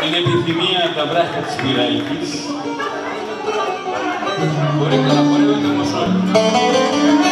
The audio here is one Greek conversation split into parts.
την επιθυμία τα βράχια της φυλακή Μπορεί να μπορεί να το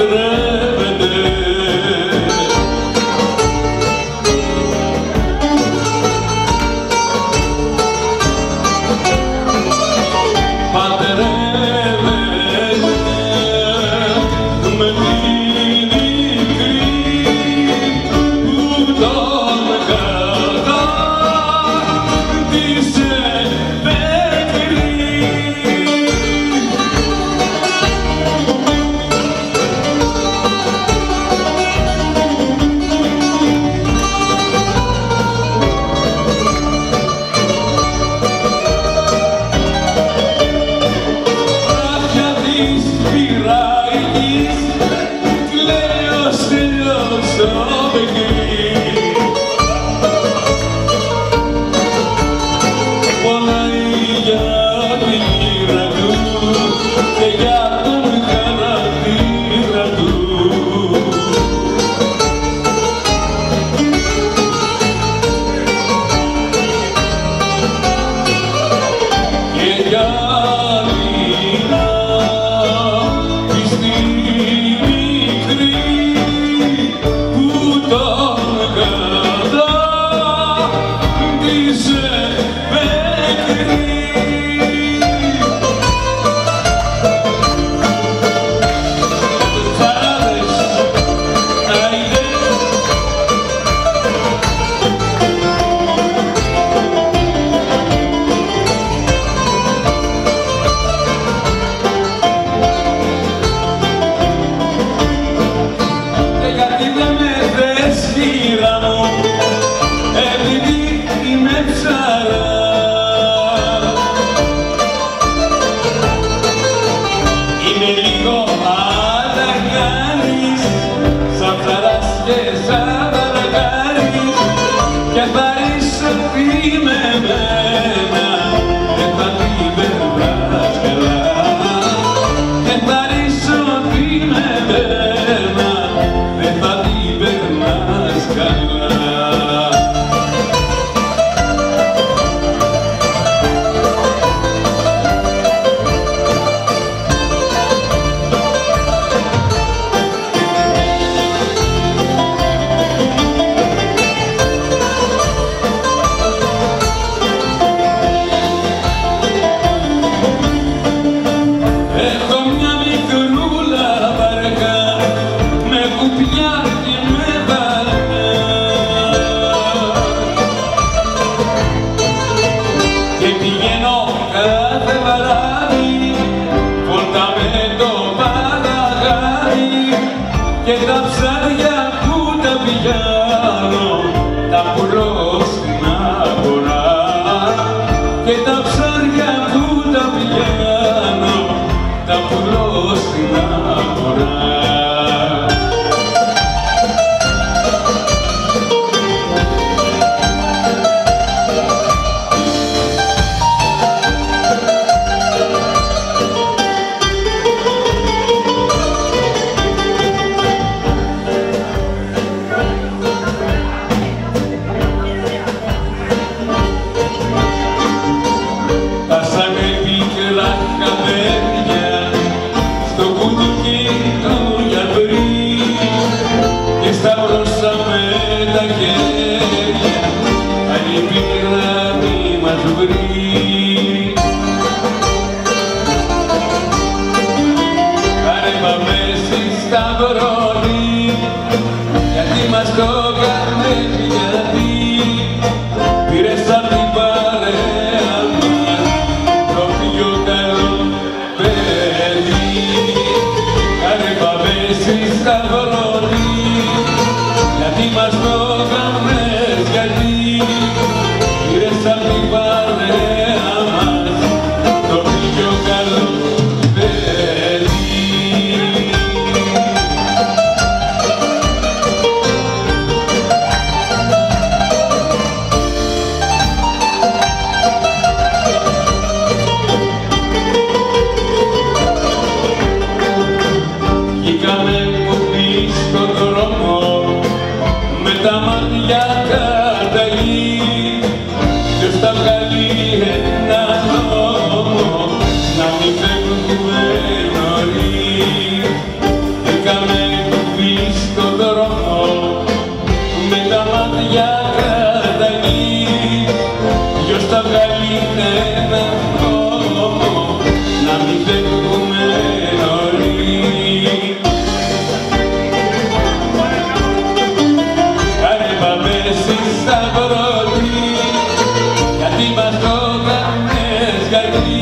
today. woman. Federico. Ah. λάδια που τα πηγαίνω; Τα πουλώ στην αγορά και τα ψάχνω Hallelujah. garganta.